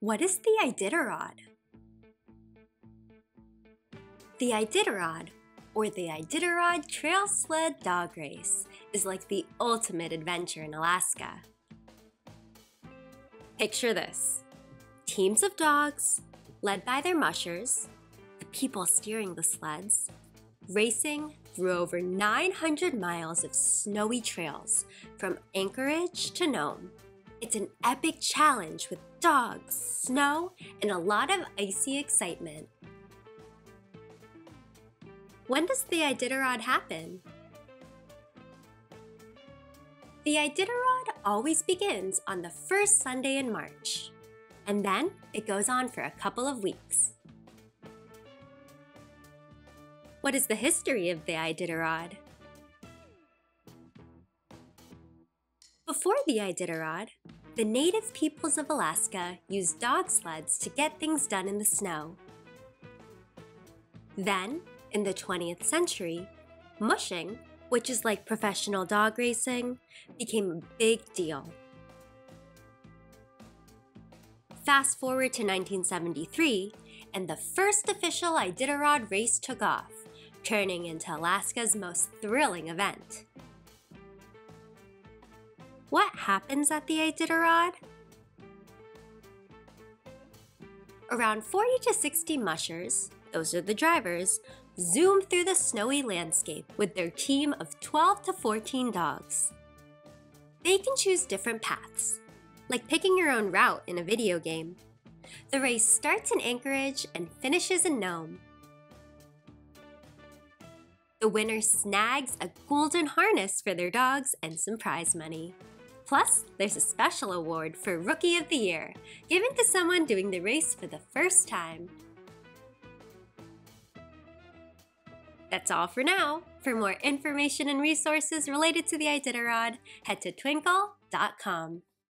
What is the Iditarod? The Iditarod, or the Iditarod Trail Sled Dog Race, is like the ultimate adventure in Alaska. Picture this teams of dogs, led by their mushers, the people steering the sleds, racing through over 900 miles of snowy trails from Anchorage to Nome. It's an epic challenge with dogs, snow, and a lot of icy excitement. When does the Iditarod happen? The Iditarod always begins on the first Sunday in March, and then it goes on for a couple of weeks. What is the history of the Iditarod? Before the Iditarod, the native peoples of Alaska used dog sleds to get things done in the snow. Then, in the 20th century, mushing, which is like professional dog racing, became a big deal. Fast forward to 1973, and the first official Iditarod race took off, turning into Alaska's most thrilling event. What happens at the Iditarod? Around 40 to 60 mushers, those are the drivers, zoom through the snowy landscape with their team of 12 to 14 dogs. They can choose different paths, like picking your own route in a video game. The race starts in Anchorage and finishes in Nome. The winner snags a golden harness for their dogs and some prize money. Plus, there's a special award for Rookie of the Year, given to someone doing the race for the first time. That's all for now. For more information and resources related to the Iditarod, head to twinkl.com.